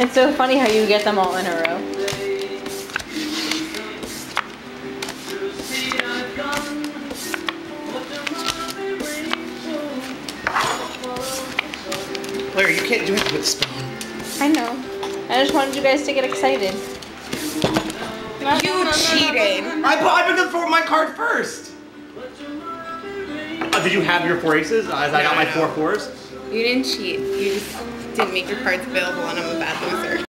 It's so funny how you get them all in a row. Claire, you can't do it with a spoon. I know. I just wanted you guys to get excited. You cheated. I, I picked up for my card first. Uh, did you have your four aces? Uh, as I got my four fours? You didn't cheat. You just didn't make your cards available and I'm a bad loser.